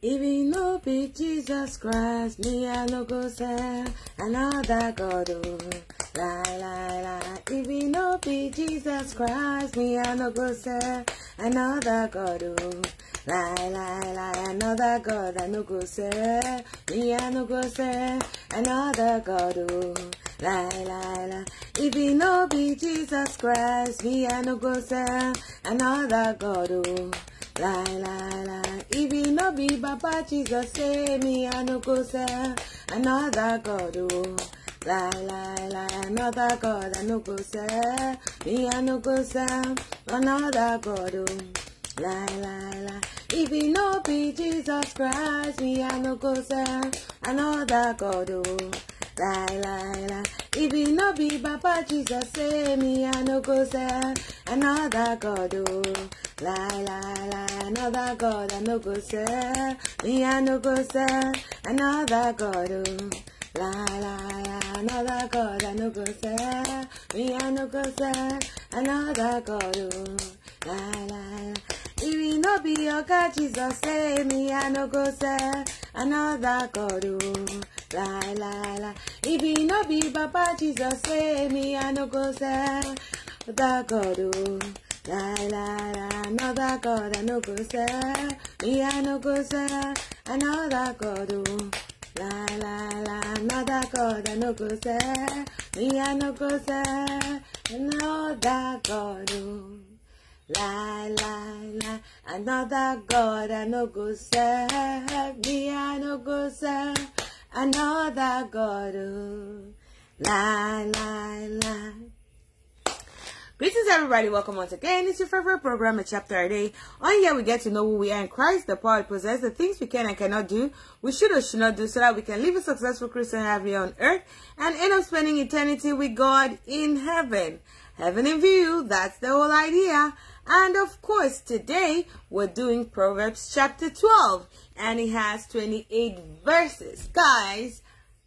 It no be Jesus Christ, me I no go say another God. Oh, lie, lie, lie. If it no be Jesus Christ, me I no go say another God. Oh, lie, lie, lie. Another God I no go say. Me I no go say another God. Oh, lie, lie. If it no be Jesus Christ, me I no go say another God. Oh. Lie, la la. If it no be Papa Jesus, say me, I no go say another God. Lie, la lie. Another God, I no go say. Me, I no go say another God. Lie, la lie. If it no be Jesus Christ, me, I no go say another God. Oh. Lie, lie, lie. If it no be Papa Jesus, say me, I no go say another God. Lie, lie, lie, another God, I no go say. Me, I no go say another God. Lie, lie, lie, another God, I no go say. Me, I no go say another God. Lie, lie, lie. If no be your God, Jesus, say me, I no go say another God. Lie, lie, lie. If no be Papa Jesus, say me, I no go say another God. Lie, lie, lie, another God, I no go say. Me, I no go say another God. Lie, lie, lie, another God, I no go say. Me, I no go say another God. Lie, lie, lie, another God, I no go say. Me, I no go say another God. Oh. Lie, lie, lie. Greetings, everybody. Welcome once again. It's your favorite program, A Chapter a Day. On here, we get to know who we are in Christ, the power to possess, the things we can and cannot do, we should or should not do, so that we can live a successful Christian life here on earth and end up spending eternity with God in heaven. Heaven in view, that's the whole idea. And of course, today we're doing Proverbs chapter 12, and it has 28 verses. Guys,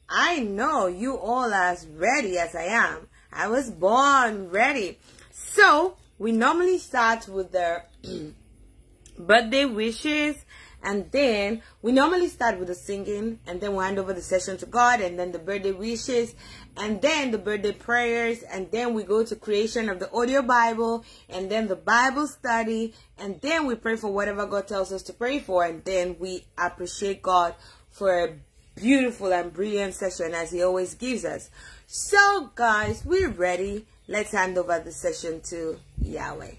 I know you all as ready as I am. I was born ready. So, we normally start with the birthday wishes and then we normally start with the singing and then we hand over the session to God and then the birthday wishes and then the birthday prayers and then we go to creation of the audio Bible and then the Bible study and then we pray for whatever God tells us to pray for and then we appreciate God for a beautiful and brilliant session as he always gives us. So guys, we're ready. Let's hand over the session to Yahweh.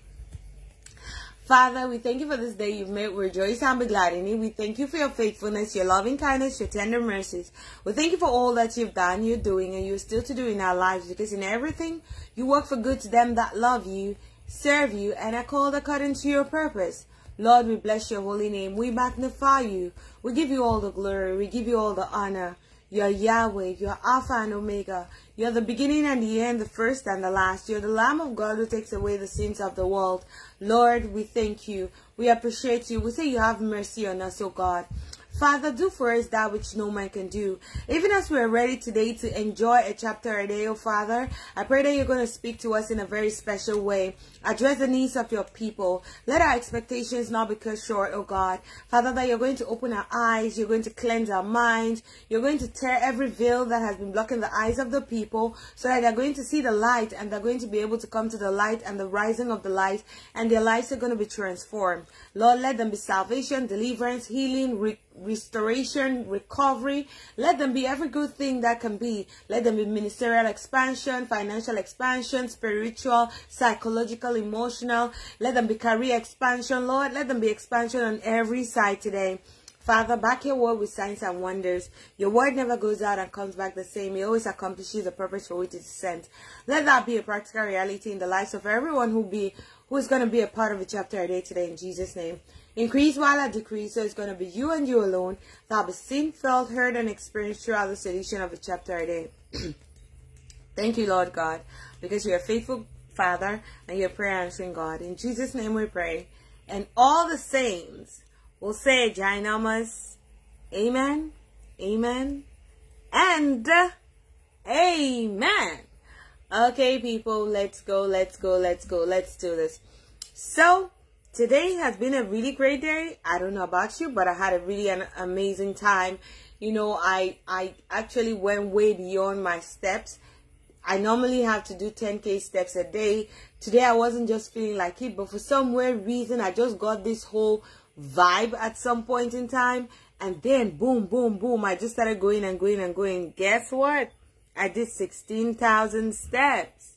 Father, we thank you for this day you've made. We rejoice and be glad in it. We thank you for your faithfulness, your loving kindness, your tender mercies. We thank you for all that you've done, you're doing, and you're still to do in our lives because in everything you work for good to them that love you, serve you, and are called according to your purpose. Lord, we bless your holy name. We magnify you. We give you all the glory. We give you all the honor. You're Yahweh. You're Alpha and Omega. You're the beginning and the end, the first and the last. You're the Lamb of God who takes away the sins of the world. Lord, we thank you. We appreciate you. We say you have mercy on us, O God. Father, do for us that which no man can do. Even as we are ready today to enjoy a chapter a day, O Father, I pray that you're going to speak to us in a very special way. Address the needs of your people. Let our expectations not be cut short, oh God. Father, that you're going to open our eyes, you're going to cleanse our minds, you're going to tear every veil that has been blocking the eyes of the people so that they're going to see the light and they're going to be able to come to the light and the rising of the light and their lives are going to be transformed. Lord, let them be salvation, deliverance, healing, re restoration, recovery. Let them be every good thing that can be. Let them be ministerial expansion, financial expansion, spiritual, psychological, emotional. Let them be career expansion, Lord. Let them be expansion on every side today. Father, back your word with signs and wonders. Your word never goes out and comes back the same. It always accomplishes the purpose for which it is sent. Let that be a practical reality in the lives of everyone who be who is going to be a part of a chapter a day today in Jesus' name. Increase while I decrease, so it's going to be you and you alone that will be seen, felt, heard, and experienced throughout the solution of a chapter a day. Thank you, Lord God, because you're faithful Father and you're a prayer answering God. In Jesus' name we pray. And all the saints will say, Ginormous, Amen, Amen, and Amen. Okay, people, let's go, let's go, let's go, let's do this. So, today has been a really great day. I don't know about you, but I had a really an amazing time. You know, I I actually went way beyond my steps. I normally have to do 10k steps a day. Today I wasn't just feeling like it, but for some weird reason I just got this whole vibe at some point in time and then boom boom boom I just started going and going and going. Guess what? I did 16,000 steps.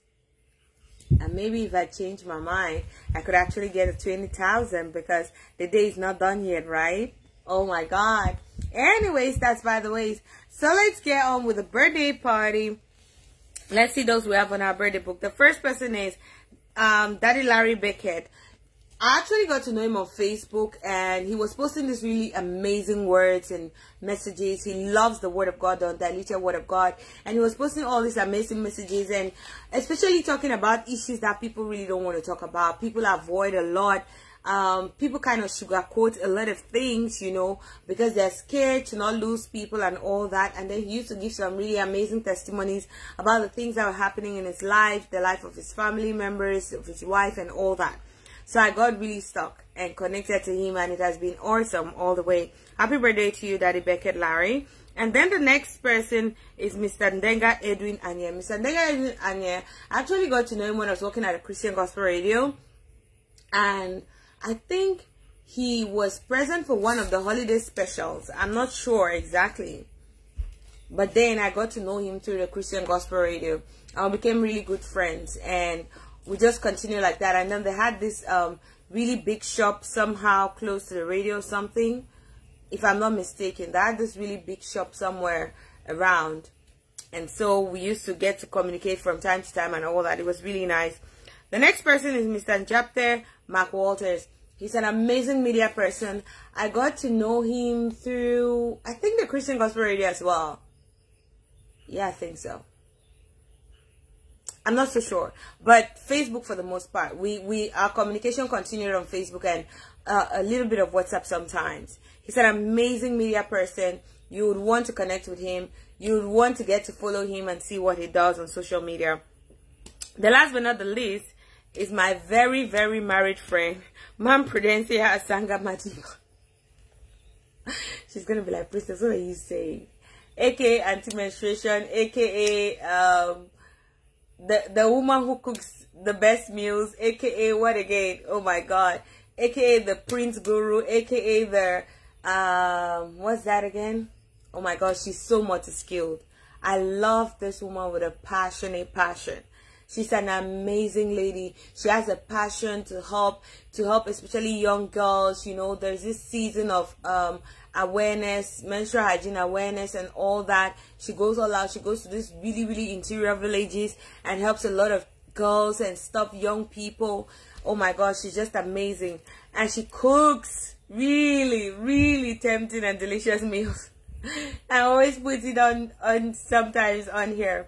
And maybe if I change my mind, I could actually get a 20,000 because the day is not done yet, right? Oh my God. Anyways, that's by the ways. So let's get on with the birthday party. Let's see those we have on our birthday book. The first person is um, Daddy Larry Beckett. I actually got to know him on Facebook and he was posting these really amazing words and messages. He loves the word of God, the undiluted word of God. And he was posting all these amazing messages and especially talking about issues that people really don't want to talk about. People avoid a lot. Um, people kind of sugarcoat a lot of things, you know, because they're scared to not lose people and all that. And then he used to give some really amazing testimonies about the things that were happening in his life, the life of his family members, of his wife and all that. So I got really stuck and connected to him and it has been awesome all the way. Happy birthday to you, Daddy Beckett Larry. And then the next person is Mr. Ndenga Edwin Anye. Mr. Ndenga Edwin Anye, I actually got to know him when I was working at a Christian Gospel Radio. And I think he was present for one of the holiday specials. I'm not sure exactly. But then I got to know him through the Christian Gospel Radio. I became really good friends. And we just continue like that. And then they had this um, really big shop somehow close to the radio or something. If I'm not mistaken, they had this really big shop somewhere around. And so we used to get to communicate from time to time and all that. It was really nice. The next person is Mr. Japter Mark Walters. He's an amazing media person. I got to know him through, I think, the Christian Gospel Radio as well. Yeah, I think so. I'm not so sure, but Facebook for the most part. We we our communication continued on Facebook and uh, a little bit of WhatsApp sometimes. He's an amazing media person. You would want to connect with him. You would want to get to follow him and see what he does on social media. The last but not the least is my very very married friend, Mom Prudencia Asanga Madiba. She's gonna be like, Princess, what are you saying? AKA anti-menstruation, AKA um the the woman who cooks the best meals, aka what again? Oh my god, aka the Prince Guru, aka the um what's that again? Oh my god, she's so multi skilled. I love this woman with a passionate passion. She's an amazing lady. She has a passion to help, to help especially young girls. You know, there's this season of um, awareness, menstrual hygiene awareness and all that. She goes all out. She goes to these really, really interior villages and helps a lot of girls and stuff, young people. Oh my gosh, she's just amazing. And she cooks really, really tempting and delicious meals. I always put it on, on sometimes on here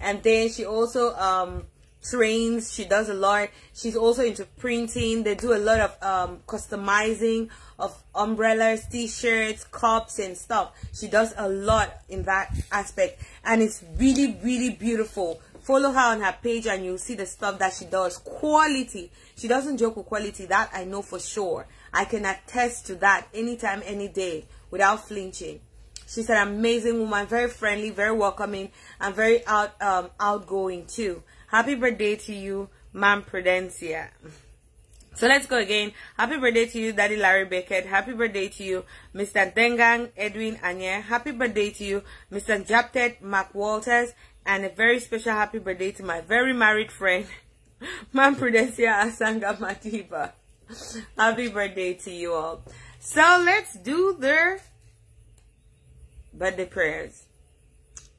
and then she also um trains she does a lot. She's also into printing. They do a lot of um customizing of umbrellas t-shirts cups and stuff. She does a lot in that aspect. And it's really really beautiful. Follow her on her page and you'll see the stuff that she does. Quality. She doesn't joke with quality. That i know for sure. I can attest to that anytime any day without flinching She's an amazing woman, very friendly, very welcoming, and very out um, outgoing too. Happy birthday to you, Ma'am Prudencia. So let's go again. Happy birthday to you, Daddy Larry Beckett. Happy birthday to you, Mr. Dengang Edwin Anye. Happy birthday to you, Mr. Japtet Mark Walters. And a very special happy birthday to my very married friend, Ma'am Prudencia Asanga Matiba. Happy birthday to you all. So let's do the birthday prayers.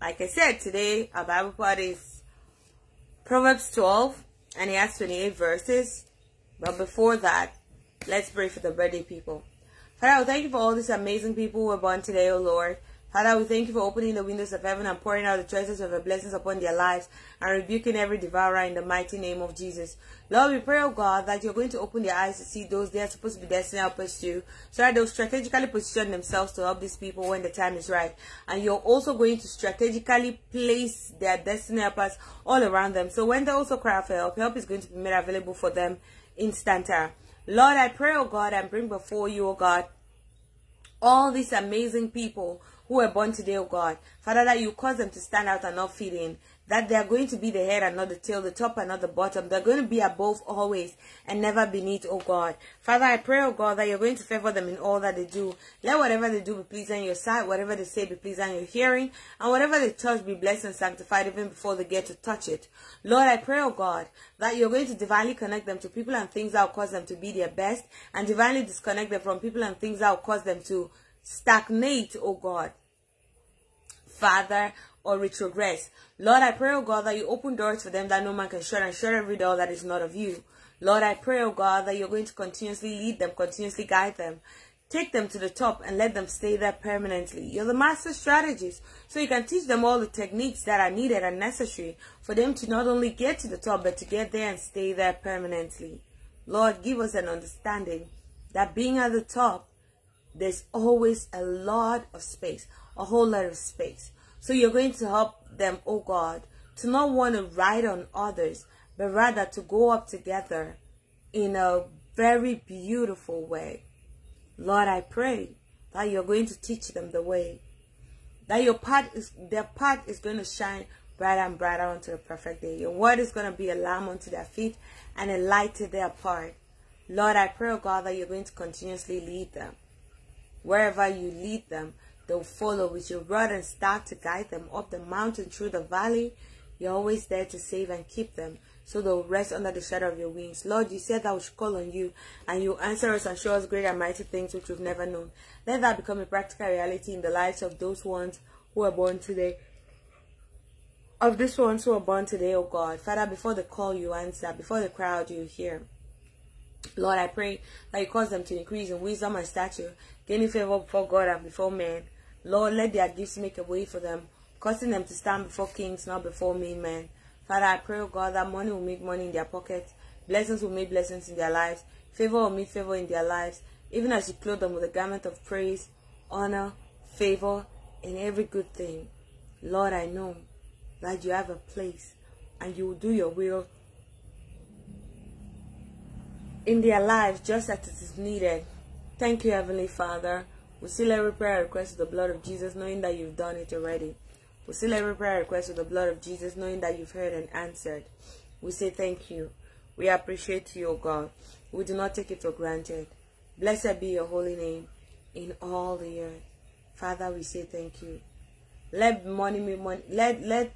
Like I said, today our Bible part is Proverbs 12 and it has 28 verses. But before that, let's pray for the birthday people. Father, thank you for all these amazing people who were born today, O Lord. Father, we thank you for opening the windows of heaven and pouring out the treasures of your blessings upon their lives and rebuking every devourer in the mighty name of Jesus. Lord, we pray, oh God, that you're going to open their eyes to see those they are supposed to be destiny helpers to, so that they'll strategically position themselves to help these people when the time is right. And you're also going to strategically place their destiny helpers all around them. So when they also cry for help, help is going to be made available for them instanter. Lord, I pray, oh God, and bring before you, oh God, all these amazing people who were born today, oh God. Father, that you cause them to stand out and not fit in. That they are going to be the head and not the tail, the top and not the bottom. They're going to be above always and never beneath, oh God. Father, I pray, oh God, that you're going to favor them in all that they do. Let whatever they do be pleasing your sight, whatever they say be pleasing your hearing, and whatever they touch be blessed and sanctified even before they get to touch it. Lord, I pray, oh God, that you're going to divinely connect them to people and things that will cause them to be their best, and divinely disconnect them from people and things that will cause them to stagnate, oh God. Father, or retrogress. Lord, I pray, oh God, that you open doors for them that no man can shut and shut every door that is not of you. Lord, I pray, oh God, that you're going to continuously lead them, continuously guide them. Take them to the top and let them stay there permanently. You're the master strategist, so you can teach them all the techniques that are needed and necessary for them to not only get to the top, but to get there and stay there permanently. Lord, give us an understanding that being at the top there's always a lot of space, a whole lot of space. So you're going to help them, oh God, to not want to ride on others, but rather to go up together in a very beautiful way. Lord, I pray that you're going to teach them the way. That your path is their path is going to shine brighter and brighter unto the perfect day. Your word is going to be a lamp unto their feet and a light to their path. Lord, I pray, oh God, that you're going to continuously lead them. Wherever you lead them, they'll follow with your rod and staff to guide them up the mountain through the valley. You're always there to save and keep them, so they'll rest under the shadow of your wings. Lord, you said that we should call on you, and you answer us and show us great and mighty things which we've never known. Let that become a practical reality in the lives of those ones who are born today. Of these ones who are born today, O oh God. Father, before the call you answer, before the crowd you hear. Lord, I pray that you cause them to increase in wisdom and stature, gaining favor before God and before men. Lord, let their gifts make a way for them, causing them to stand before kings, not before mean men. Father, I pray, oh God, that money will make money in their pockets, blessings will make blessings in their lives, favor will meet favor in their lives, even as you clothe them with a garment of praise, honor, favor, and every good thing. Lord, I know that you have a place and you will do your will in their lives just as it is needed. Thank you, Heavenly Father. We seal every prayer request with the blood of Jesus, knowing that you've done it already. We seal every prayer request with the blood of Jesus, knowing that you've heard and answered. We say thank you. We appreciate you, O God. We do not take it for granted. Blessed be your holy name in all the earth. Father, we say thank you. Let money be money. Let let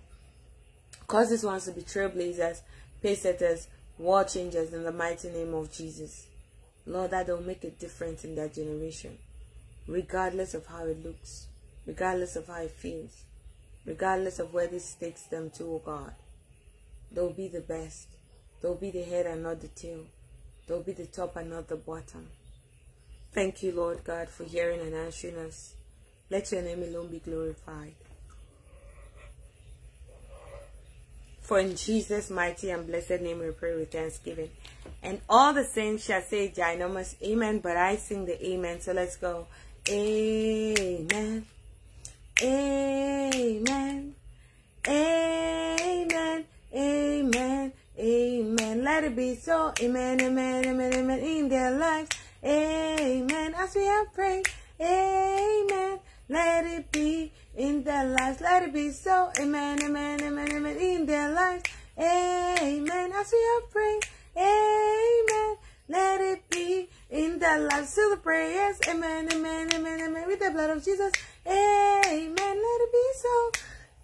cause this ones to be trailblazers, pace world changers in the mighty name of Jesus. Lord, that will make a difference in that generation, regardless of how it looks, regardless of how it feels, regardless of where this takes them to, oh God. They'll be the best. They'll be the head and not the tail. They'll be the top and not the bottom. Thank you, Lord God, for hearing and answering us. Let your name alone be glorified. For in Jesus' mighty and blessed name we pray with thanksgiving. And all the saints shall say ginormous amen, but I sing the amen. So let's go. Amen. Amen. Amen. Amen. Amen. Let it be so. Amen. Amen. Amen. Amen. In their lives. Amen. As we have prayed. Amen. Let it be in their lives. Let it be so. Amen, amen, amen, amen. In their lives. Amen. As we have prayed. Amen. Let it be in their lives. Still the prayers. Amen, amen, amen, amen. With the blood of Jesus. Amen. Let it be so.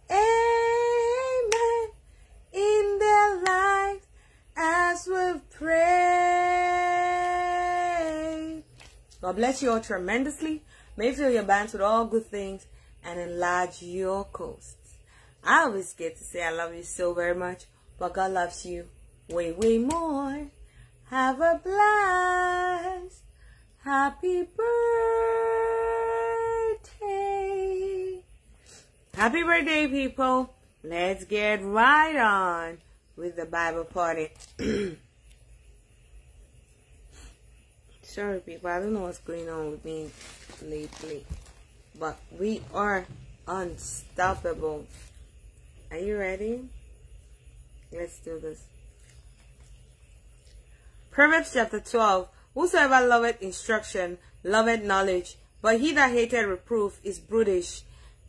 Amen. In their lives as we've prayed. God bless you all tremendously. May fill your bands with all good things and enlarge your coasts. I always get to say I love you so very much, but God loves you way, way more. Have a blast. Happy birthday. Happy birthday, people. Let's get right on with the Bible party. Sorry, people. I don't know what's going on with me lately. But we are unstoppable. Are you ready? Let's do this. Proverbs chapter 12. Whosoever loveth instruction loveth knowledge, but he that hateth reproof is brutish.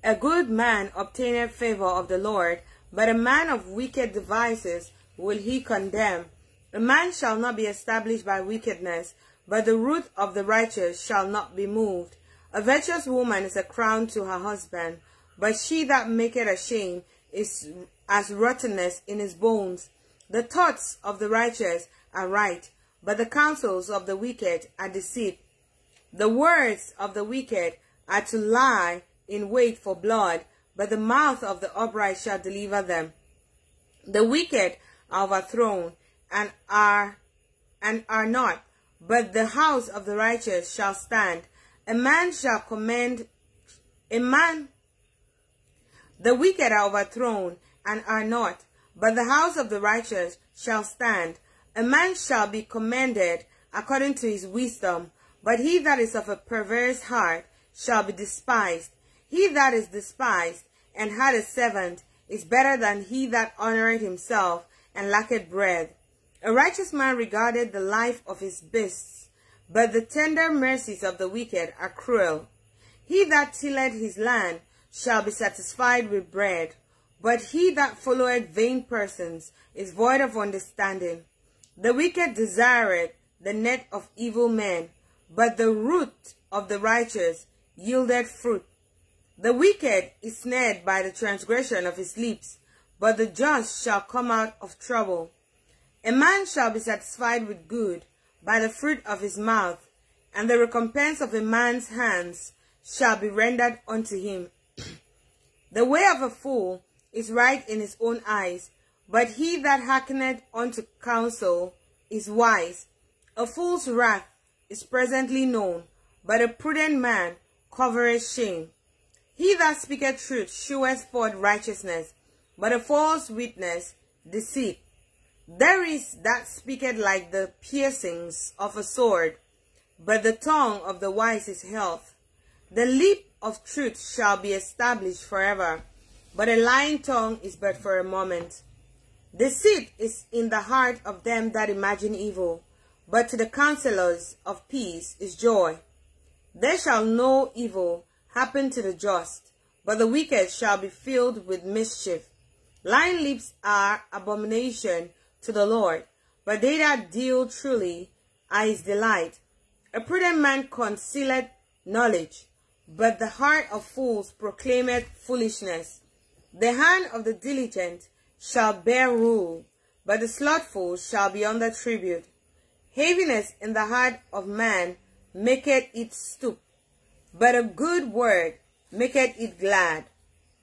A good man obtaineth favor of the Lord, but a man of wicked devices will he condemn. A man shall not be established by wickedness, but the root of the righteous shall not be moved. A virtuous woman is a crown to her husband, but she that maketh a shame is as rottenness in his bones. The thoughts of the righteous are right, but the counsels of the wicked are deceit. The words of the wicked are to lie in wait for blood, but the mouth of the upright shall deliver them. The wicked are overthrown and are and are not, but the house of the righteous shall stand. A man shall commend a man the wicked are overthrown and are not, but the house of the righteous shall stand. A man shall be commended according to his wisdom, but he that is of a perverse heart shall be despised. He that is despised and had a servant is better than he that honoureth himself and lacketh bread. A righteous man regarded the life of his beasts, but the tender mercies of the wicked are cruel. He that tilleth his land shall be satisfied with bread, but he that followeth vain persons is void of understanding. The wicked desireth the net of evil men, but the root of the righteous yielded fruit. The wicked is snared by the transgression of his lips, but the just shall come out of trouble. A man shall be satisfied with good by the fruit of his mouth, and the recompense of a man's hands shall be rendered unto him. the way of a fool is right in his own eyes, but he that hearkeneth unto counsel is wise. A fool's wrath is presently known, but a prudent man covereth shame. He that speaketh truth sheweth forth righteousness, but a false witness deceit. There is that speaketh like the piercings of a sword, but the tongue of the wise is health. The lip of truth shall be established forever, but a lying tongue is but for a moment. Deceit is in the heart of them that imagine evil, but to the counselors of peace is joy. There shall no evil happen to the just, but the wicked shall be filled with mischief. Lying lips are abomination to the Lord, but they that deal truly are his delight. A prudent man concealeth knowledge, but the heart of fools proclaimeth foolishness. The hand of the diligent shall bear rule, but the slothful shall be under tribute. Heaviness in the heart of man maketh it stoop, but a good word maketh it glad.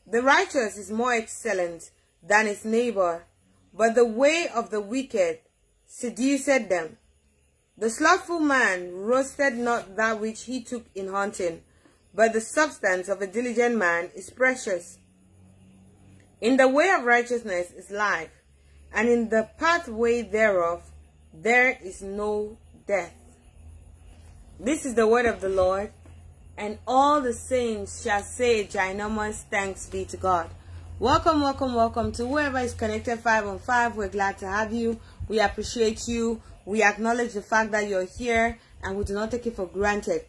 The righteous is more excellent than his neighbor, but the way of the wicked seduceth them. The slothful man roasted not that which he took in hunting, but the substance of a diligent man is precious. In the way of righteousness is life, and in the pathway thereof there is no death. This is the word of the Lord, and all the saints shall say ginormous thanks be to God. Welcome, welcome, welcome to whoever is connected 5 on 5. We're glad to have you. We appreciate you. We acknowledge the fact that you're here, and we do not take it for granted.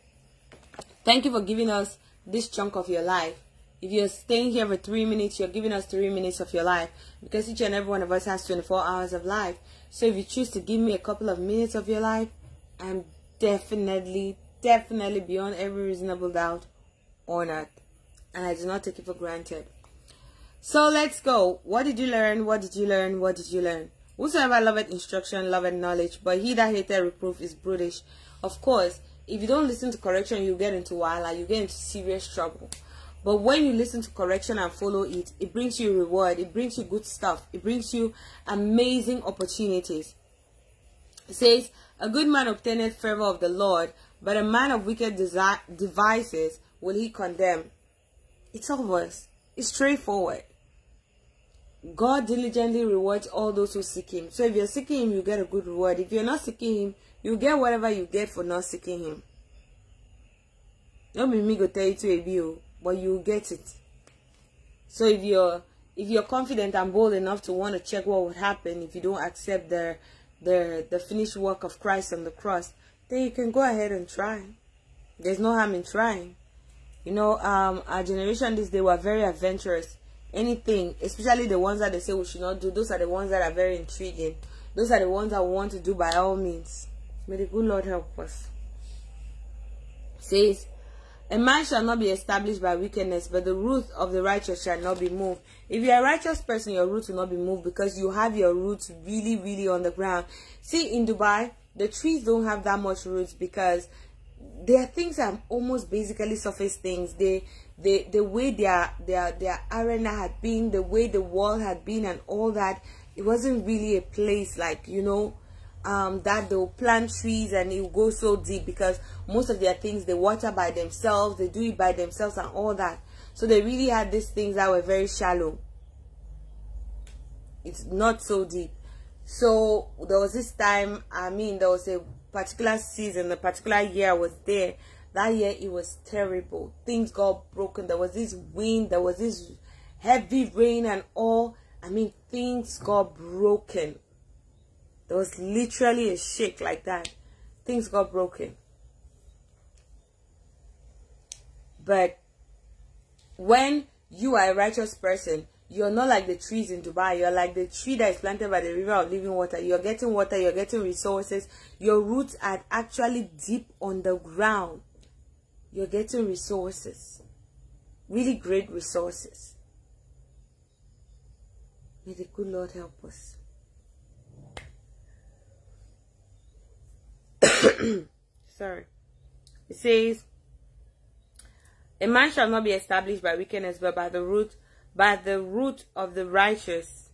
Thank you for giving us this chunk of your life. If you're staying here for three minutes, you're giving us three minutes of your life because each and every one of us has 24 hours of life. So if you choose to give me a couple of minutes of your life, I'm definitely, definitely beyond every reasonable doubt honored. And I do not take it for granted. So let's go. What did you learn? What did you learn? What did you learn? Whosoever loveth instruction loveth knowledge, but he that hateth reproof is brutish. Of course, if you don't listen to correction, you get into wahala, you get into serious trouble. But when you listen to correction and follow it, it brings you reward, it brings you good stuff, it brings you amazing opportunities. It says, A good man obtaineth favor of the Lord, but a man of wicked devices will he condemn. It's obvious. It's straightforward. God diligently rewards all those who seek him. So if you're seeking him, you get a good reward. If you're not seeking him, you get whatever you get for not seeking him. Don't be me go tell you to a bill, but you get it. So if you're if you're confident and bold enough to want to check what would happen if you don't accept the the the finished work of Christ on the cross, then you can go ahead and try. There's no harm in trying. You know, um, our generation this day were very adventurous. Anything, especially the ones that they say we should not do, those are the ones that are very intriguing. Those are the ones that we want to do by all means. May the good Lord help us. says, A man shall not be established by wickedness, but the root of the righteous shall not be moved. If you're a righteous person, your roots will not be moved because you have your roots really, really on the ground. See, in Dubai, the trees don't have that much roots because their things are almost basically surface things. They, they, the way their, their, their arena had been, the way the wall had been and all that, it wasn't really a place like, you know, um, that they'll plant trees and it will go so deep because most of their things they water by themselves, they do it by themselves and all that. So they really had these things that were very shallow. It's not so deep. So there was this time, I mean, there was a particular season, the particular year I was there. That year it was terrible. Things got broken. There was this wind, there was this heavy rain and all. I mean, things got broken there was literally a shake like that. Things got broken. But when you are a righteous person, you're not like the trees in Dubai. You're like the tree that is planted by the river of living water. You're getting water, you're getting resources. Your roots are actually deep on the ground. You're getting resources. Really great resources. May the good Lord help us. sorry. It says, A man shall not be established by wickedness, but by the root, by the root of the righteous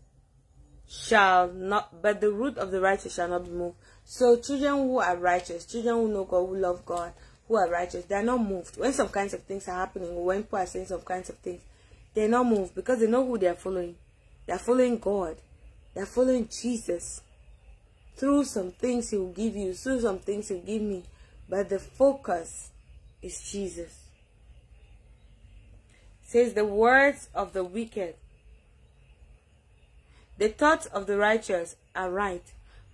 shall not, but the root of the righteous shall not be moved. So children who are righteous, children who know God, who love God, who are righteous, they are not moved. When some kinds of things are happening, when people are saying some kinds of things, they're not moved because they know who they are following. They are following God. They are following Jesus through some things he will give you, through some things he'll give me. But the focus is Jesus. Says the words of the wicked. The thoughts of the righteous are right,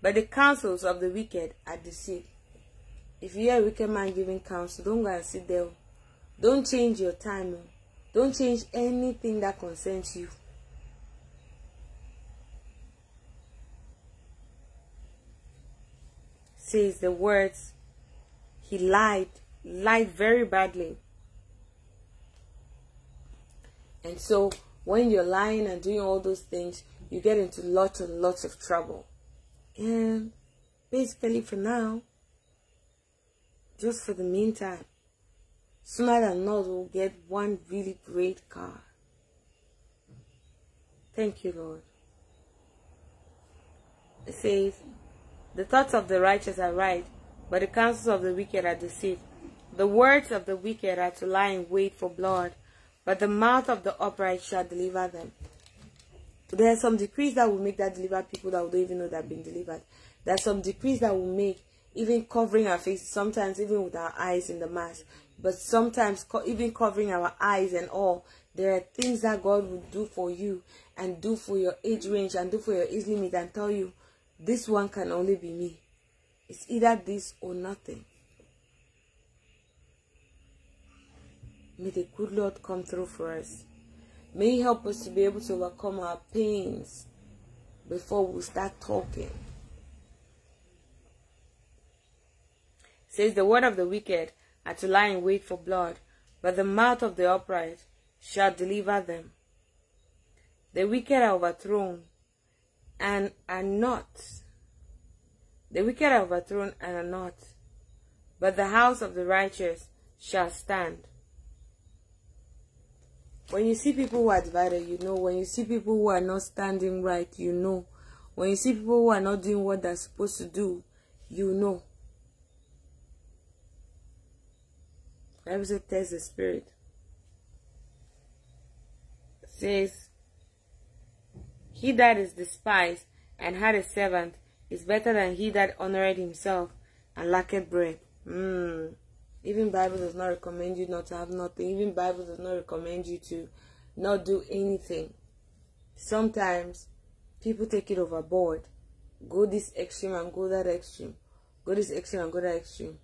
but the counsels of the wicked are deceit. If you hear a wicked man giving counsel, don't go and sit there. Don't change your time. Don't change anything that concerns you. says the words, he lied, lied very badly. And so when you're lying and doing all those things, you get into lots and lots of trouble. And basically for now, just for the meantime, sooner than not, we'll get one really great car. Thank you, Lord. It says, the thoughts of the righteous are right, but the counsels of the wicked are deceit. The words of the wicked are to lie in wait for blood, but the mouth of the upright shall deliver them. There are some decrees that will make that deliver people that don't even know they've been delivered. There are some decrees that will make even covering our faces, sometimes even with our eyes in the mask, but sometimes co even covering our eyes and all. There are things that God will do for you and do for your age range and do for your age limit and tell you, this one can only be me. It's either this or nothing. May the good Lord come through for us. May He help us to be able to overcome our pains before we start talking. Says the word of the wicked are to lie in wait for blood, but the mouth of the upright shall deliver them. The wicked are overthrown, and are not. The wicked are overthrown and are not, but the house of the righteous shall stand. When you see people who are divided, you know. When you see people who are not standing right, you know. When you see people who are not doing what they're supposed to do, you know. Bible says test the spirit. It says he that is despised and had a servant is better than he that honored himself and lacked bread. Mm. Even Bible does not recommend you not to have nothing. Even Bible does not recommend you to not do anything. Sometimes people take it overboard. Go this extreme and go that extreme. go this extreme and go that extreme.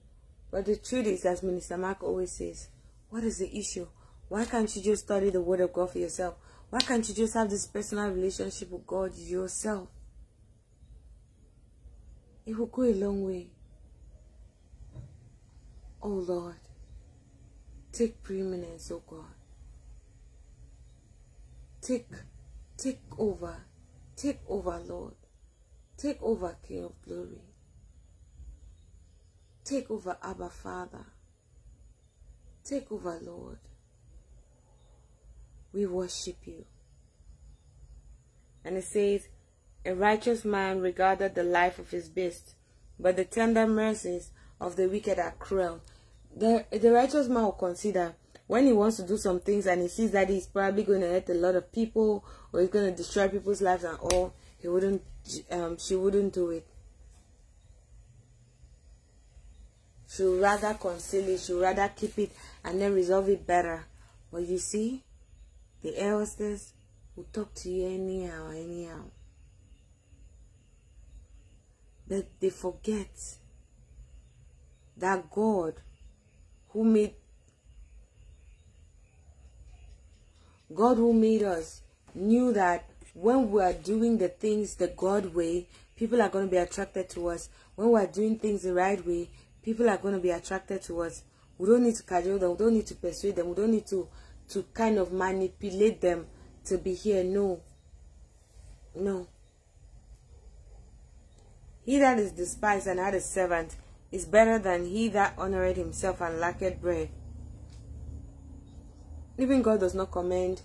But the truth is, as Minister Mark always says, what is the issue? Why can't you just study the Word of God for yourself? Why can't you just have this personal relationship with God yourself? It will go a long way. Oh Lord, take preeminence, oh God. Take, take over, take over, Lord. Take over, King of Glory. Take over, Abba Father. Take over, Lord. We worship you. And it says, A righteous man regarded the life of his beast, but the tender mercies of the wicked are cruel. The, the righteous man will consider when he wants to do some things and he sees that he's probably going to hurt a lot of people or he's going to destroy people's lives and all, he wouldn't, um, she wouldn't do it. She would rather conceal it, she would rather keep it and then resolve it better. But you see, the elders will talk to you anyhow, anyhow. But they forget that God who made God who made us knew that when we are doing the things the God way, people are going to be attracted to us. When we are doing things the right way, people are going to be attracted to us. We don't need to cajole them. We don't need to persuade them. We don't need to, to kind of manipulate them to be here. No. No. He that is despised and had a servant is better than he that honored himself and lacked bread. Even God does not commend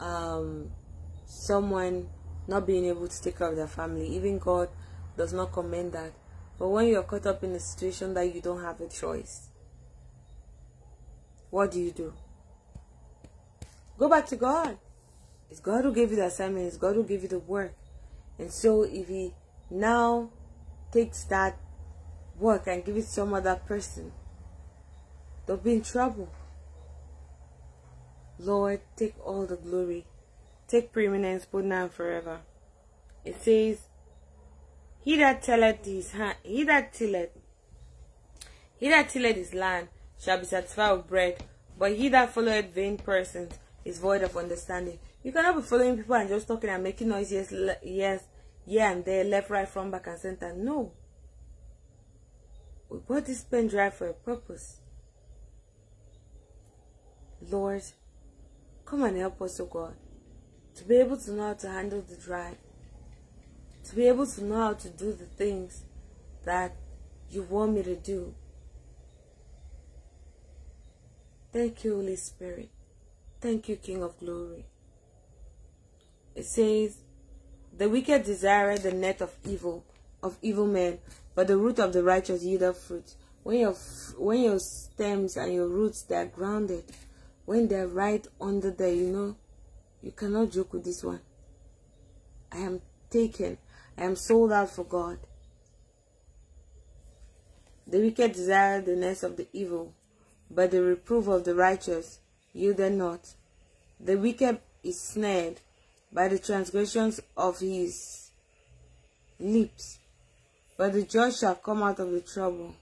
um, someone not being able to take care of their family. Even God does not commend that. But when you're caught up in a situation that you don't have a choice, what do you do? Go back to God. It's God who gave you the assignment. It's God who gave you the work. And so if he now takes that work and give it to some other person, they'll be in trouble. Lord, take all the glory. Take preeminence, put now and forever. It says, He that telleth his hand, he that tilleth, he that tilleth his land shall be satisfied with bread, but he that followeth vain persons is void of understanding. You cannot be following people and just talking and making noise, yes, yes, yeah, and there, left, right, front, back, and center. No. We this pen drive for a purpose. Lord, come and help us, oh God, to be able to know how to handle the drive, to be able to know how to do the things that you want me to do. Thank you, Holy Spirit. Thank you, King of Glory. It says, The wicked desire the net of evil, of evil men, but the root of the righteous yieldeth fruit. When your when your stems and your roots they are grounded, when they're right under there, you know, you cannot joke with this one. I am taken. I am sold out for God. The wicked desire the nest of the evil, but the reproof of the righteous yielded not. The wicked is snared by the transgressions of his lips, but the just shall come out of the trouble.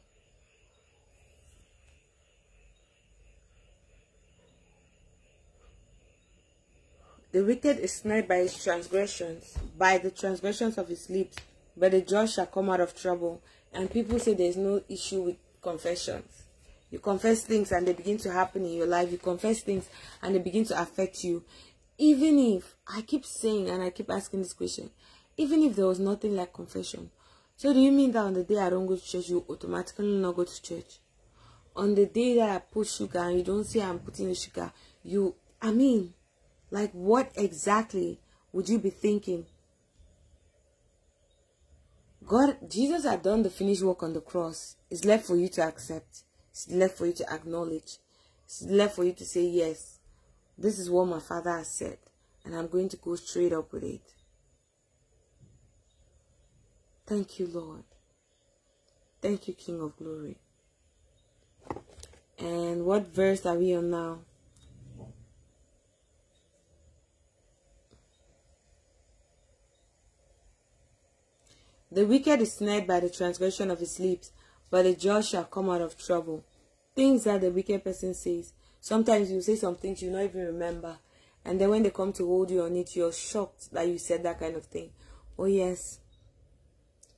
The wicked is snared by his transgressions, by the transgressions of his lips, but the just shall come out of trouble. And people say there's no issue with confessions. You confess things and they begin to happen in your life. You confess things and they begin to affect you. Even if, I keep saying and I keep asking this question, even if there was nothing like confession. So do you mean that on the day I don't go to church, you automatically not go to church? On the day that I put sugar and you don't see I'm putting the sugar, you, I mean, like, what exactly would you be thinking? God, Jesus had done the finished work on the cross. It's left for you to accept. It's left for you to acknowledge. It's left for you to say, yes, this is what my father has said. And I'm going to go straight up with it. Thank you, Lord. Thank you, King of Glory. And what verse are we on now? The wicked is snared by the transgression of his lips, but the just shall come out of trouble. Things that the wicked person says. Sometimes you say some things you don't even remember. And then when they come to hold you on it, you're shocked that you said that kind of thing. Oh, yes.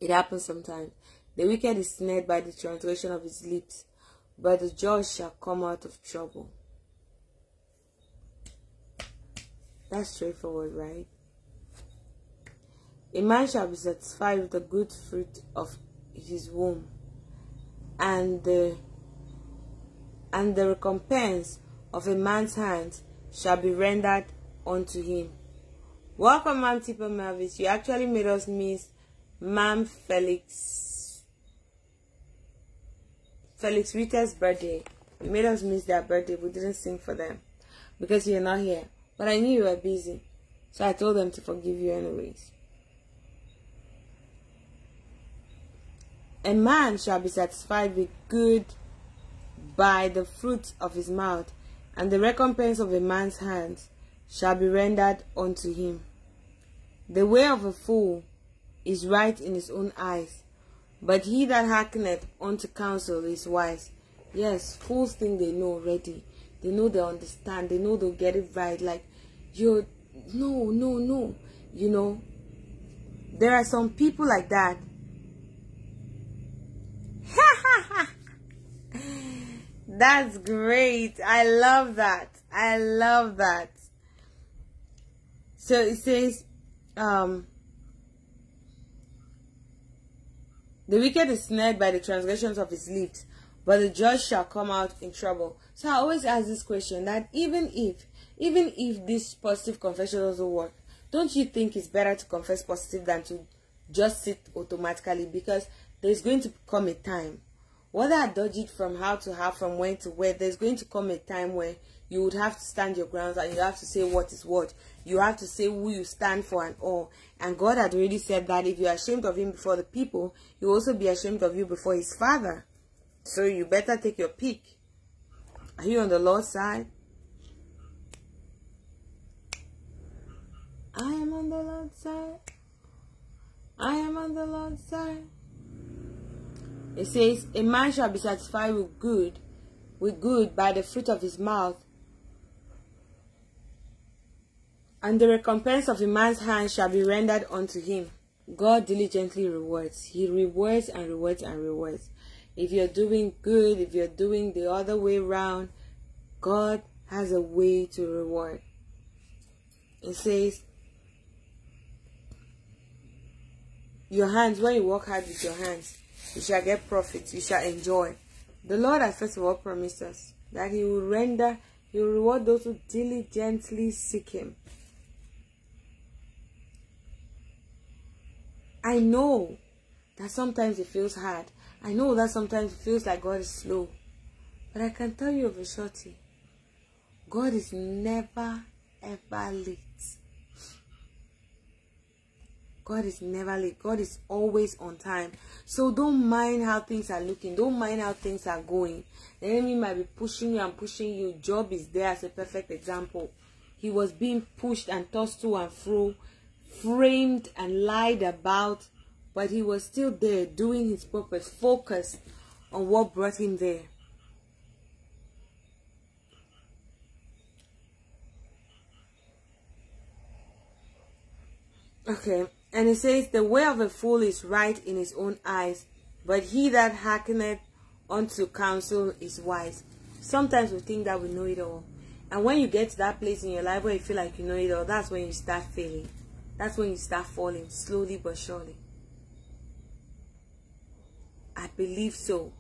It happens sometimes. The wicked is snared by the transgression of his lips, but the just shall come out of trouble. That's straightforward, right? A man shall be satisfied with the good fruit of his womb, and the and the recompense of a man's hands shall be rendered unto him. Welcome, Ma'am Tipper. You actually made us miss Ma'am Felix Felix Rita's birthday. You made us miss their birthday. We didn't sing for them because you're not here. But I knew you were busy. So I told them to forgive you anyways. A man shall be satisfied with good by the fruit of his mouth, and the recompense of a man's hands shall be rendered unto him. The way of a fool is right in his own eyes, but he that hearkeneth unto counsel is wise. Yes, fools think they know already. They know they understand. They know they'll get it right. Like, you're, no, no, no. You know, there are some people like that That's great. I love that. I love that. So it says, um, the wicked is snared by the transgressions of his lips, but the judge shall come out in trouble. So I always ask this question that even if, even if this positive confession doesn't work, don't you think it's better to confess positive than to just sit automatically? Because there's going to come a time whether I dodge it from how to how, from when to where, there's going to come a time where you would have to stand your grounds and you have to say what is what. You have to say who you stand for and all. And God had already said that if you are ashamed of him before the people, he will also be ashamed of you before his father. So you better take your pick. Are you on the Lord's side? I am on the Lord's side. I am on the Lord's side. It says, A man shall be satisfied with good, with good by the fruit of his mouth, and the recompense of a man's hand shall be rendered unto him. God diligently rewards. He rewards and rewards and rewards. If you're doing good, if you're doing the other way round, God has a way to reward. It says, Your hands, when you work hard with your hands, you shall get profit, you shall enjoy. The Lord has first of all promised us that He will render, He will reward those who diligently seek Him. I know that sometimes it feels hard. I know that sometimes it feels like God is slow. But I can tell you of a shorty. God is never ever late. God is never late. God is always on time. So don't mind how things are looking. Don't mind how things are going. The enemy might be pushing you and pushing you. Job is there as a perfect example. He was being pushed and tossed to and fro, framed and lied about, but he was still there doing his purpose, focused on what brought him there. Okay, and it says, The way of a fool is right in his own eyes, but he that hearkeneth unto counsel is wise. Sometimes we think that we know it all. And when you get to that place in your life where you feel like you know it all, that's when you start failing. That's when you start falling, slowly but surely. I believe so.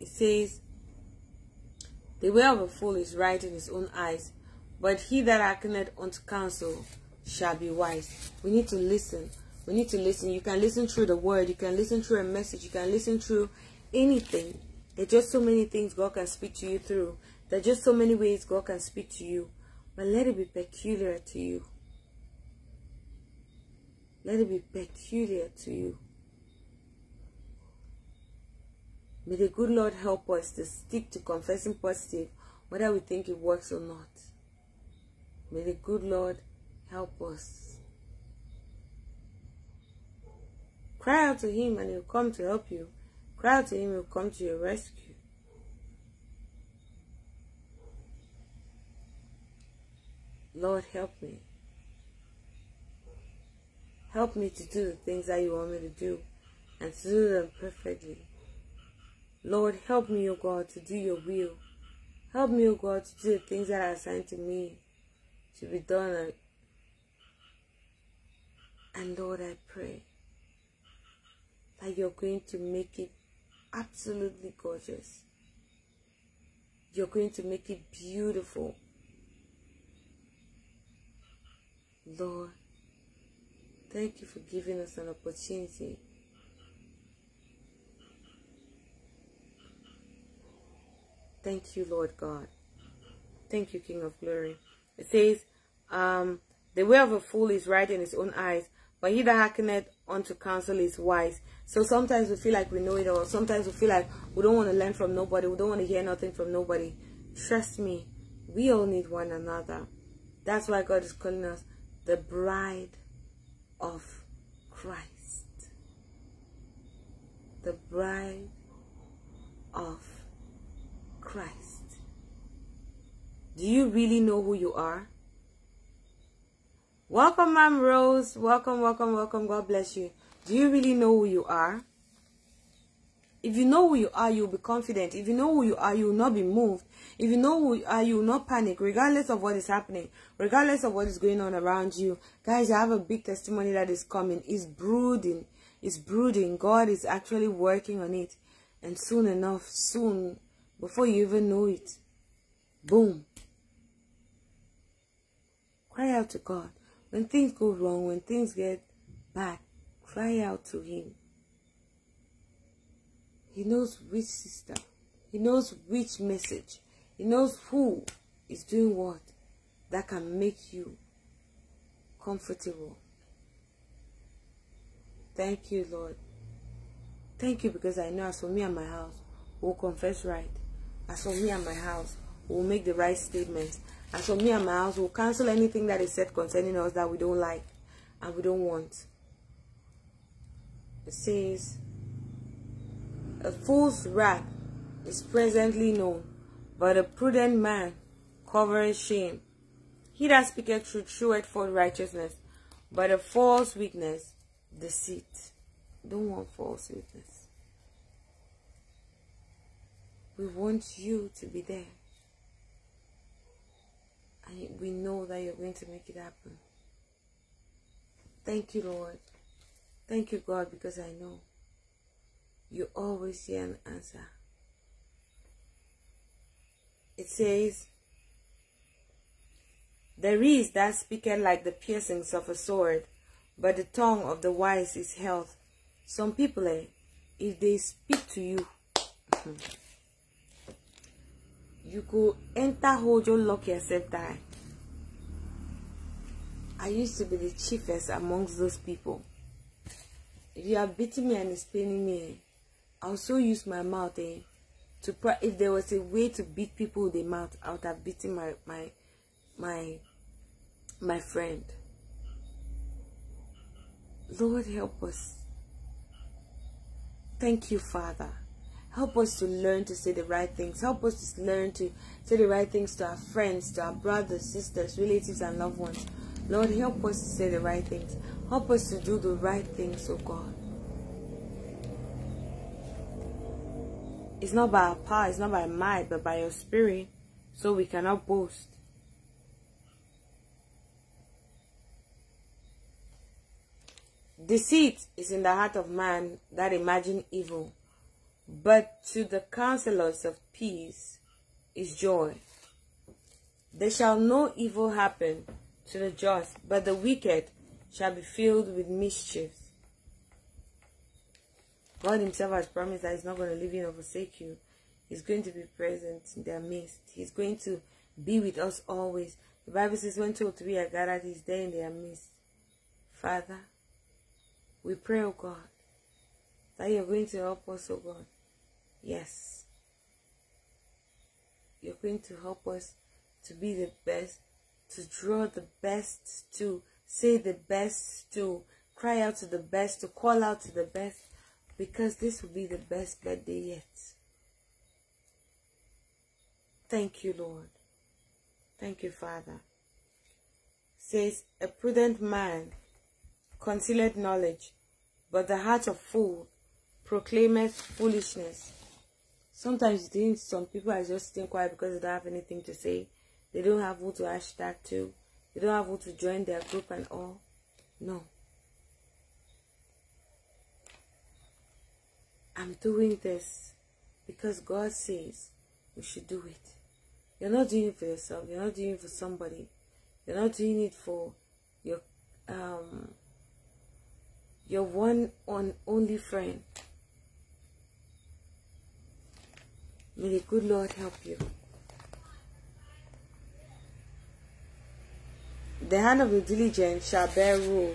It says, the way of a fool is right in his own eyes, but he that hearkeneth unto counsel shall be wise. We need to listen. We need to listen. You can listen through the word. You can listen through a message. You can listen through anything. There's just so many things God can speak to you through. There's just so many ways God can speak to you. But let it be peculiar to you. Let it be peculiar to you. May the good Lord help us to stick to confessing positive, whether we think it works or not. May the good Lord help us. Cry out to Him and He'll come to help you. Cry to him, he'll come to your rescue. Lord, help me. Help me to do the things that you want me to do and to do them perfectly. Lord, help me, O God, to do your will. Help me, O God, to do the things that are assigned to me to be done. And Lord, I pray that you're going to make it absolutely gorgeous. You're going to make it beautiful. Lord, thank you for giving us an opportunity Thank you, Lord God. Thank you, King of Glory. It says, um, the way of a fool is right in his own eyes, but he that hearkeneth unto counsel is wise. So sometimes we feel like we know it all. Sometimes we feel like we don't want to learn from nobody. We don't want to hear nothing from nobody. Trust me, we all need one another. That's why God is calling us the bride of Christ. The bride of Christ. Do you really know who you are? Welcome, Mom Rose. Welcome, welcome, welcome. God bless you. Do you really know who you are? If you know who you are, you'll be confident. If you know who you are, you will not be moved. If you know who you are, you will not panic, regardless of what is happening, regardless of what is going on around you. Guys, I have a big testimony that is coming. It's brooding. It's brooding. God is actually working on it. And soon enough, soon, before you even know it. Boom. Cry out to God. When things go wrong, when things get bad, cry out to Him. He knows which sister. He knows which message. He knows who is doing what that can make you comfortable. Thank you, Lord. Thank you because I know as for me and my house, we'll confess right. As for me and my house, we'll make the right statements. As for me and my house, we'll cancel anything that is said concerning us that we don't like and we don't want. It says, A fool's wrath is presently known, but a prudent man covereth shame. He that speaketh truth sheweth forth righteousness, but a false witness, deceit. Don't want false witness. We want you to be there. And we know that you're going to make it happen. Thank you, Lord. Thank you, God, because I know you always hear an answer. It says, There is that speaketh like the piercings of a sword, but the tongue of the wise is health. Some people, eh, if they speak to you, you go enter hojo lock yourself die i used to be the chiefest amongst those people if you are beating me and explaining me i also use my mouth eh, to if there was a way to beat people with the mouth i would have beaten my my my my friend lord help us thank you father Help us to learn to say the right things. Help us to learn to say the right things to our friends, to our brothers, sisters, relatives, and loved ones. Lord, help us to say the right things. Help us to do the right things, oh God. It's not by our power, it's not by might, but by your spirit, so we cannot boast. Deceit is in the heart of man that imagine evil but to the counselors of peace is joy. There shall no evil happen to the just, but the wicked shall be filled with mischief. God himself has promised that he's not going to leave you or forsake you. He's going to be present in their midst. He's going to be with us always. The Bible says when two or three are gathered, he's there in their midst. Father, we pray, O oh God, that you're going to help us, O oh God, Yes. You're going to help us to be the best, to draw the best to, say the best to, cry out to the best, to call out to the best, because this will be the best birthday yet. Thank you, Lord. Thank you, Father. Says, a prudent man concealeth knowledge, but the heart of fool proclaimeth foolishness. Sometimes you think some people are just staying quiet because they don't have anything to say. They don't have who to hashtag to. They don't have to join their group and all. No. I'm doing this because God says we should do it. You're not doing it for yourself. You're not doing it for somebody. You're not doing it for your um your one on only friend. May the good Lord help you. The hand of the diligent shall bear rule,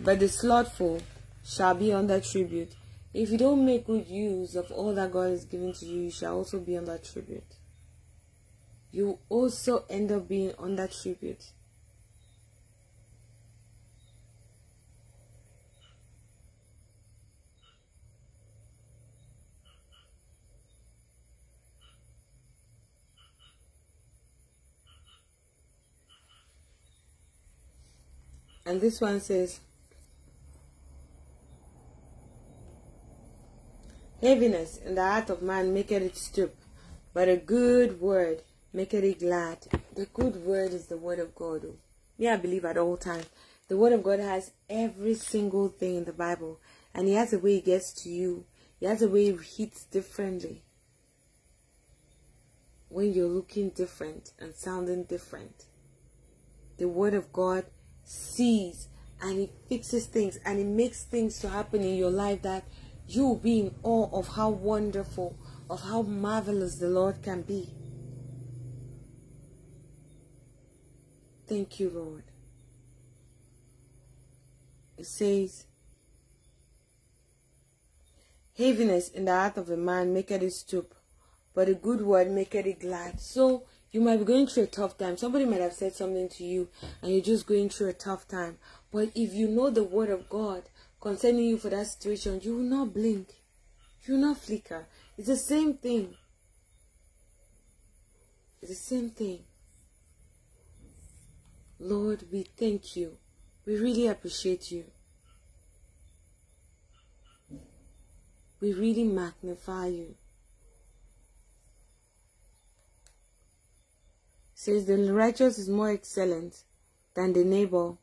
but the slothful shall be under tribute. If you don't make good use of all that God has given to you, you shall also be under tribute. You also end up being under tribute. And this one says, Heaviness in the heart of man maketh it stoop, but a good word maketh it glad. The good word is the word of God. Oh. Me, I believe at all times. The word of God has every single thing in the Bible, and He has a way it gets to you. He has a way it hits differently. When you're looking different and sounding different, the word of God sees and He fixes things and He makes things to happen in your life that you will be in awe of how wonderful, of how marvelous the Lord can be. Thank you, Lord. It says, Heaviness in the heart of a man maketh it stoop, but a good word maketh it glad. So you might be going through a tough time. Somebody might have said something to you, and you're just going through a tough time. But if you know the word of God, concerning you for that situation, you will not blink. You will not flicker. It's the same thing. It's the same thing. Lord, we thank you. We really appreciate you. We really magnify you. Says the righteous is more excellent than the neighbor,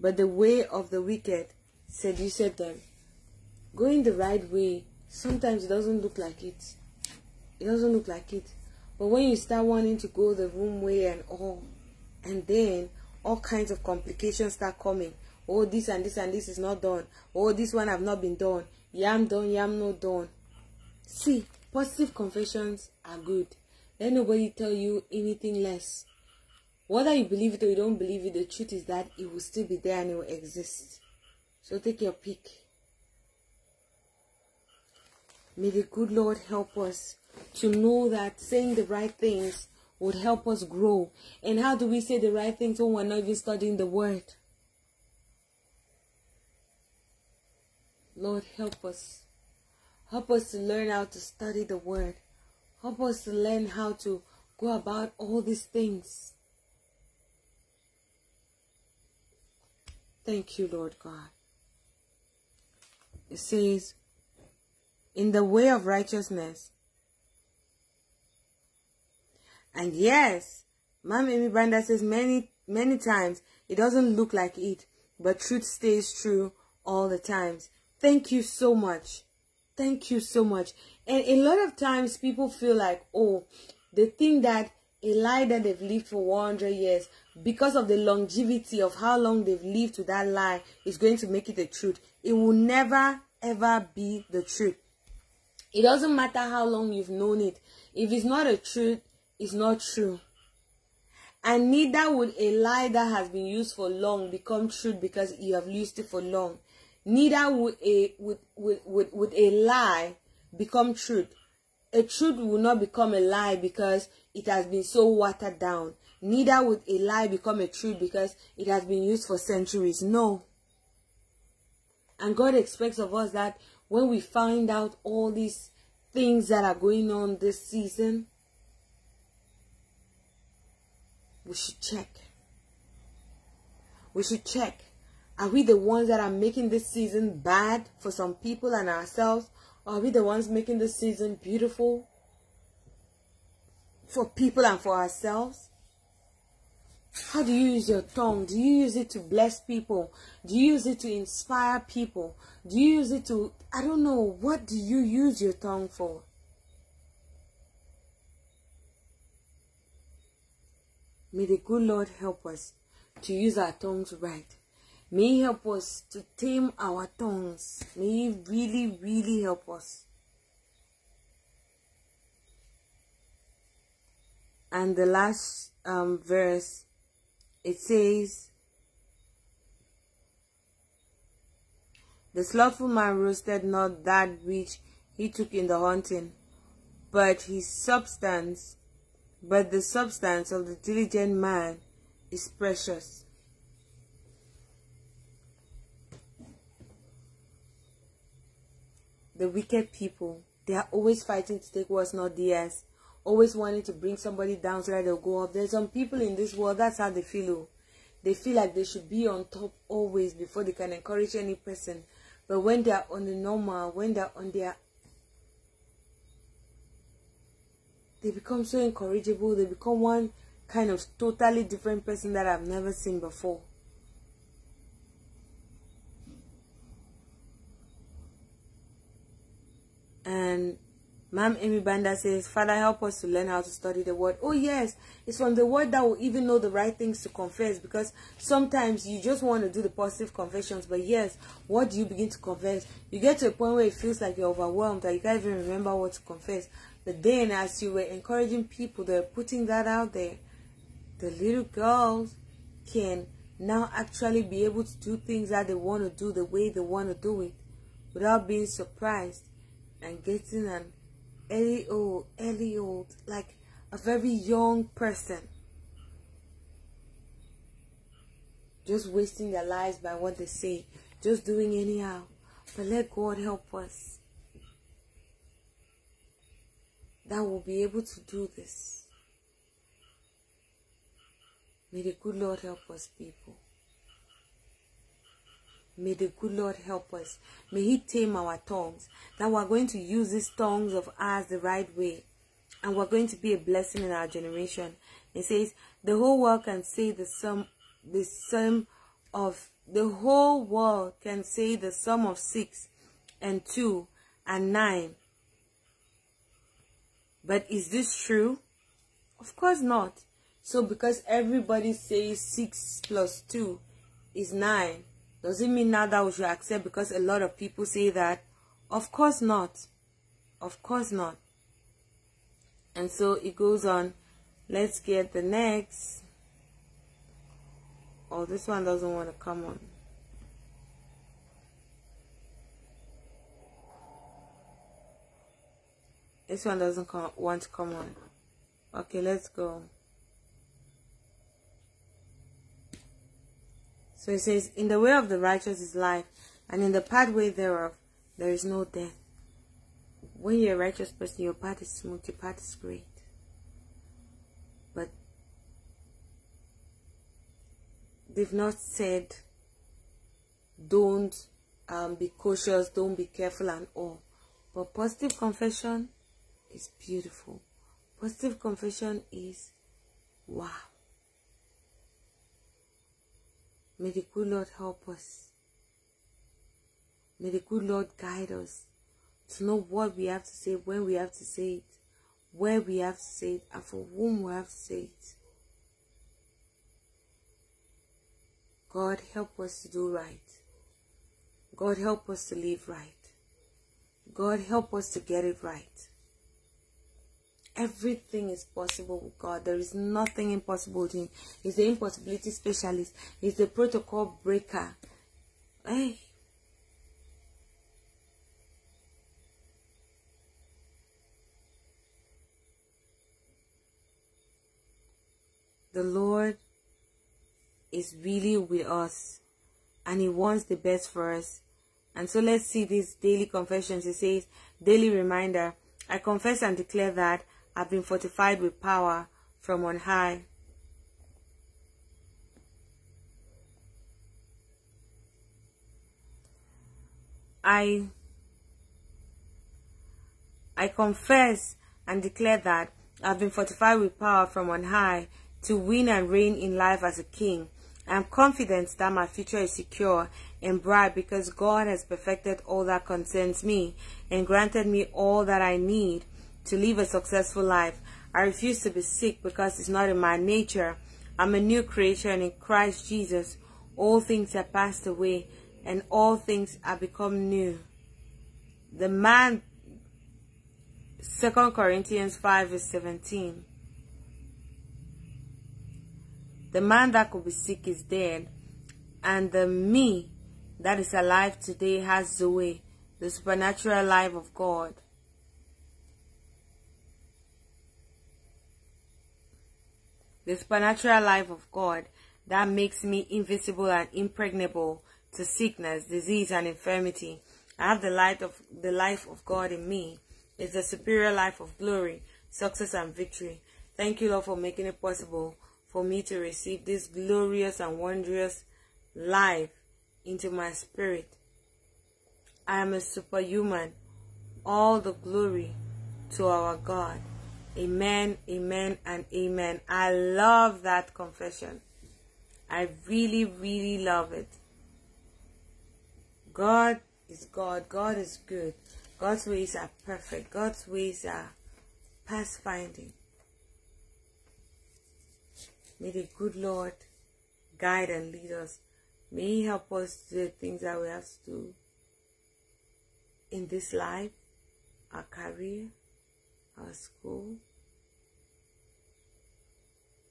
but the way of the wicked seduced them. Going the right way, sometimes it doesn't look like it. It doesn't look like it. But when you start wanting to go the wrong way and all, and then all kinds of complications start coming. Oh, this and this and this is not done. Oh, this one have not been done. Yam done, yam not done. See, positive confessions are good. Let nobody tell you anything less. Whether you believe it or you don't believe it, the truth is that it will still be there and it will exist. So take your pick. May the good Lord help us to know that saying the right things would help us grow. And how do we say the right things when we're not even studying the word? Lord, help us. Help us to learn how to study the word. Help us to learn how to go about all these things. Thank you, Lord God it says, in the way of righteousness. And yes, Mom Amy Banda says many, many times it doesn't look like it, but truth stays true all the times. Thank you so much. Thank you so much. And a lot of times people feel like, oh, they think that a lie that they've lived for 100 years, because of the longevity of how long they've lived to that lie, is going to make it a truth. It will never, ever be the truth. It doesn't matter how long you've known it. If it's not a truth, it's not true. And neither would a lie that has been used for long become truth because you have used it for long. Neither would a would, would, would, a lie become truth. A truth will not become a lie because it has been so watered down. Neither would a lie become a truth because it has been used for centuries. No. And God expects of us that when we find out all these things that are going on this season, we should check. We should check. Are we the ones that are making this season bad for some people and ourselves? Or are we the ones making this season beautiful for people and for ourselves? How do you use your tongue? Do you use it to bless people? Do you use it to inspire people? Do you use it to, I don't know, what do you use your tongue for? May the good Lord help us to use our tongues right. May He help us to tame our tongues. May He really, really help us. And the last um, verse it says, The slothful man roasted not that which he took in the hunting, but his substance, but the substance of the diligent man is precious. The wicked people, they are always fighting to take what's not theirs always wanting to bring somebody down so that they'll go up. There's some people in this world, that's how they feel. Oh. They feel like they should be on top always before they can encourage any person. But when they're on the normal, when they're on their they become so incorrigible, they become one kind of totally different person that I've never seen before. And Ma'am Amy Banda says, Father, help us to learn how to study the word. Oh, yes. It's from the word that will even know the right things to confess. Because sometimes you just want to do the positive confessions. But yes, what do you begin to confess? You get to a point where it feels like you're overwhelmed. That you can't even remember what to confess. But then as you were encouraging people, they're putting that out there. The little girls can now actually be able to do things that they want to do the way they want to do it. Without being surprised and getting an early old, early old, like a very young person. Just wasting their lives by what they say, just doing anyhow. But let God help us. That will be able to do this. May the good Lord help us, people. May the good Lord help us. May He tame our tongues. That we're going to use these tongues of ours the right way. And we're going to be a blessing in our generation. It says, the whole world can say the sum, the sum of, the whole world can say the sum of six and two and nine. But is this true? Of course not. So because everybody says six plus two is nine, does it mean now that we should accept because a lot of people say that? Of course not. Of course not. And so it goes on. Let's get the next. Oh, this one doesn't want to come on. This one doesn't come, want to come on. Okay, let's go. So it says, In the way of the righteous is life, and in the pathway thereof there is no death. When you're a righteous person, your path is smooth, your path is great. But they've not said, don't um, be cautious, don't be careful and all. But positive confession is beautiful. Positive confession is wow. May the good Lord help us. May the good Lord guide us to know what we have to say, when we have to say it, where we have to say it, and for whom we have to say it. God help us to do right. God help us to live right. God help us to get it right. Everything is possible with God. There is nothing impossible with Him. He's the impossibility specialist. He's the protocol breaker. Hey. The Lord is really with us and He wants the best for us. And so let's see these daily confessions. It says, daily reminder. I confess and declare that I've been fortified with power from on high. I I confess and declare that I've been fortified with power from on high to win and reign in life as a king. I am confident that my future is secure and bright because God has perfected all that concerns me and granted me all that I need to live a successful life. I refuse to be sick because it's not in my nature. I'm a new creation in Christ Jesus. All things have passed away and all things have become new. The man, 2 Corinthians 5 verse 17. The man that could be sick is dead, and the me that is alive today has the way, the supernatural life of God. The supernatural life of God that makes me invisible and impregnable to sickness, disease, and infirmity. I have the light of the life of God in me. It's the superior life of glory, success, and victory. Thank you, Lord, for making it possible for me to receive this glorious and wondrous life into my spirit. I am a superhuman. All the glory to our God. Amen, amen, and amen. I love that confession. I really, really love it. God is God. God is good. God's ways are perfect. God's ways are past finding. May the good Lord guide and lead us. May He help us do the things that we have to do in this life, our career, our school,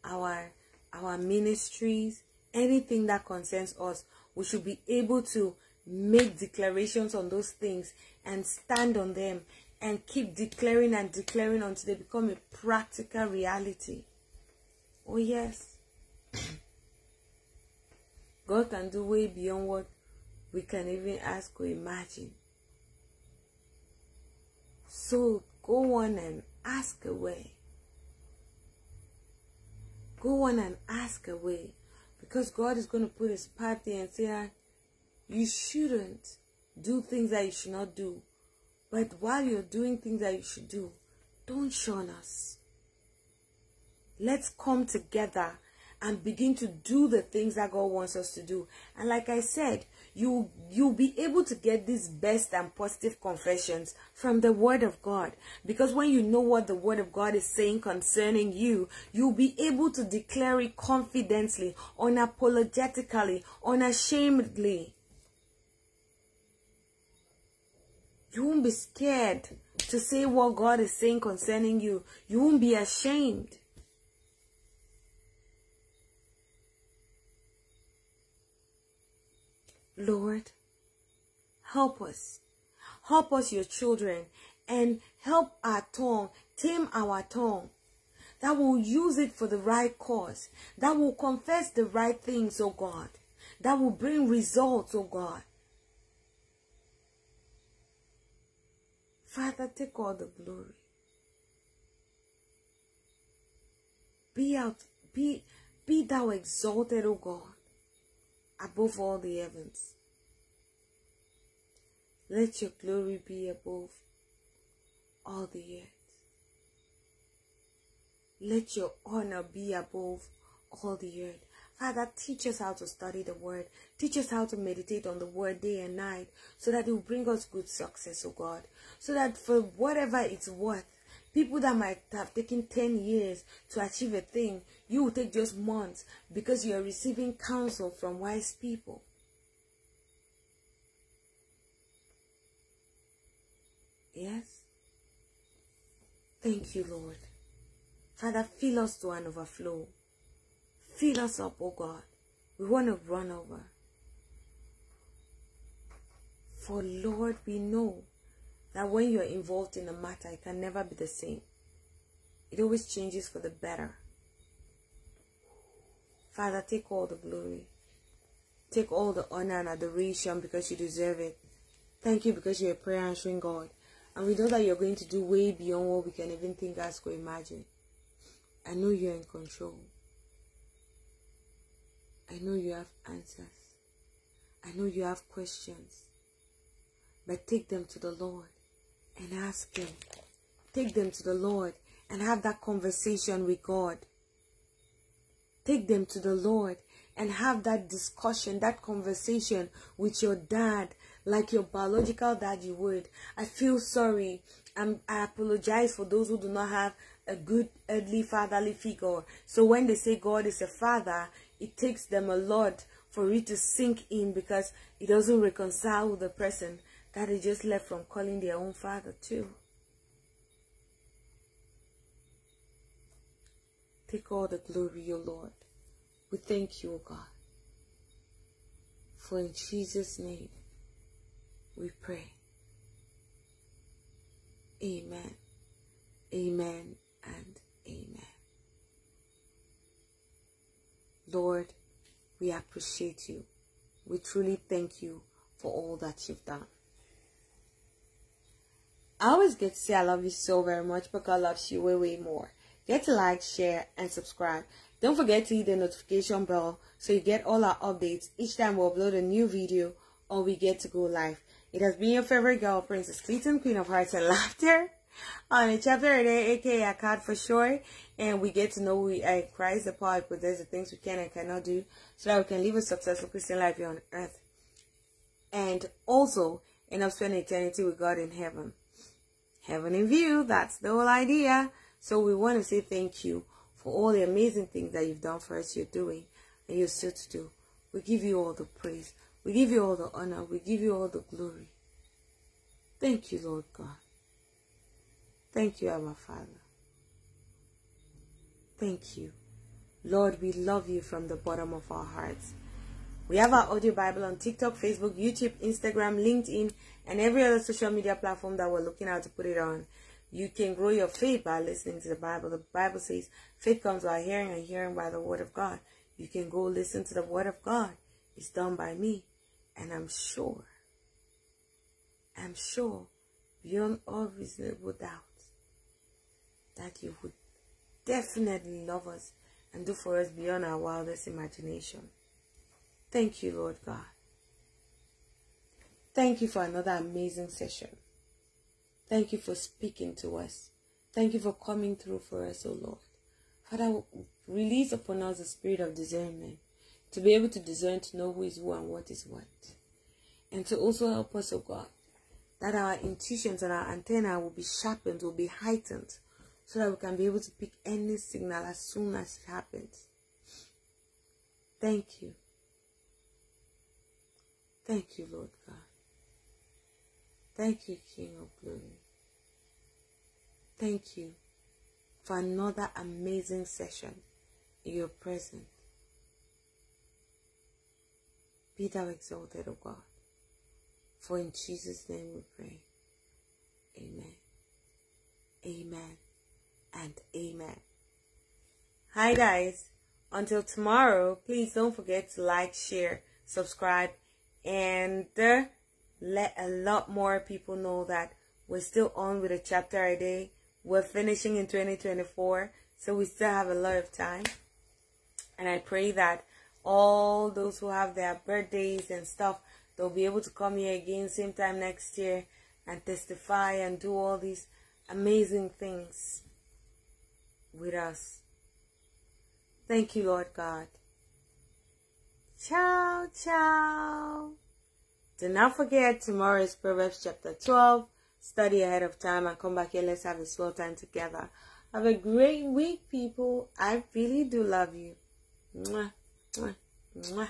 our our ministries, anything that concerns us. We should be able to make declarations on those things and stand on them and keep declaring and declaring until they become a practical reality. Oh, yes. God can do way beyond what we can even ask or imagine. So go on and ask away. Go on and ask away. Because God is going to put his part there and say, ah, you shouldn't do things that you should not do. But while you're doing things that you should do, don't shun us. Let's come together and begin to do the things that God wants us to do. And like I said, you you'll be able to get these best and positive confessions from the word of God because when you know what the word of God is saying concerning you you'll be able to declare it confidently unapologetically unashamedly You won't be scared to say what God is saying concerning you. You won't be ashamed. Lord, help us. Help us, your children, and help our tongue, tame our tongue. That will use it for the right cause. That will confess the right things, oh God. That will bring results, oh God. Father, take all the glory. Be out, be, be thou exalted, O God, above all the heavens. Let your glory be above all the earth. Let your honor be above all the earth. Father, teach us how to study the word. Teach us how to meditate on the word day and night so that it will bring us good success, oh God. So that for whatever it's worth, people that might have taken 10 years to achieve a thing, you will take just months because you are receiving counsel from wise people. Yes? Thank you, Lord. Father, fill us to an overflow. Fill us up, oh God. We want to run over. For Lord, we know that when you're involved in a matter, it can never be the same. It always changes for the better. Father, take all the glory. Take all the honor and adoration because you deserve it. Thank you because you're a prayer answering God. And we know that you're going to do way beyond what we can even think, ask, or imagine. I know you're in control. I know you have answers. I know you have questions. But take them to the Lord and ask Him. Take them to the Lord and have that conversation with God. Take them to the Lord and have that discussion, that conversation with your dad, like your biological dad you would. I feel sorry. I'm, I apologize for those who do not have a good earthly fatherly figure. So when they say God is a father, it takes them a lot for it to sink in because it doesn't reconcile with the person that they just left from calling their own father too. Take all the glory, O Lord. We thank you, O God. For in Jesus' name we pray. Amen. Amen and amen. Lord, we appreciate you. We truly thank you for all that you've done. I always get to say I love you so very much, because I love you way, way more. Get to like, share, and subscribe. Don't forget to hit the notification bell so you get all our updates each time we upload a new video or we get to go live. It has been your favorite girl, Princess Clitin, Queen of Hearts and Laughter. On a chapter today, aka ACAD for sure, and we get to know we are Christ apart, but there's the things we can and cannot do, so that we can live a successful Christian life here on earth. And also end up spending eternity with God in heaven. Heaven in view, that's the whole idea. So we want to say thank you for all the amazing things that you've done for us, you're doing, and you're still to do. We give you all the praise. We give you all the honor. We give you all the glory. Thank you, Lord God. Thank you, our Father. Thank you. Lord, we love you from the bottom of our hearts. We have our audio Bible on TikTok, Facebook, YouTube, Instagram, LinkedIn, and every other social media platform that we're looking at to put it on. You can grow your faith by listening to the Bible. The Bible says faith comes by hearing and hearing by the word of God. You can go listen to the word of God. It's done by me. And I'm sure, I'm sure, beyond all reasonable doubt, that you would definitely love us and do for us beyond our wildest imagination. Thank you, Lord God. Thank you for another amazing session. Thank you for speaking to us. Thank you for coming through for us, O Lord. Father, release upon us the spirit of discernment to be able to discern, to know who is who and what is what. And to also help us, oh God, that our intuitions and our antenna will be sharpened, will be heightened, so that we can be able to pick any signal as soon as it happens. Thank you. Thank you, Lord God. Thank you, King of Glory. Thank you for another amazing session in your presence. Be thou exalted, O God. For in Jesus' name we pray. Amen. Amen. And amen. Hi guys. Until tomorrow, please don't forget to like, share, subscribe, and uh, let a lot more people know that we're still on with a chapter a day. We're finishing in 2024, so we still have a lot of time. And I pray that all those who have their birthdays and stuff, they'll be able to come here again same time next year and testify and do all these amazing things with us. Thank you, Lord God. Ciao, ciao. Do not forget tomorrow is Proverbs chapter 12. Study ahead of time and come back here. Let's have a slow time together. Have a great week, people. I really do love you. Mwah. Mwah. Mwah.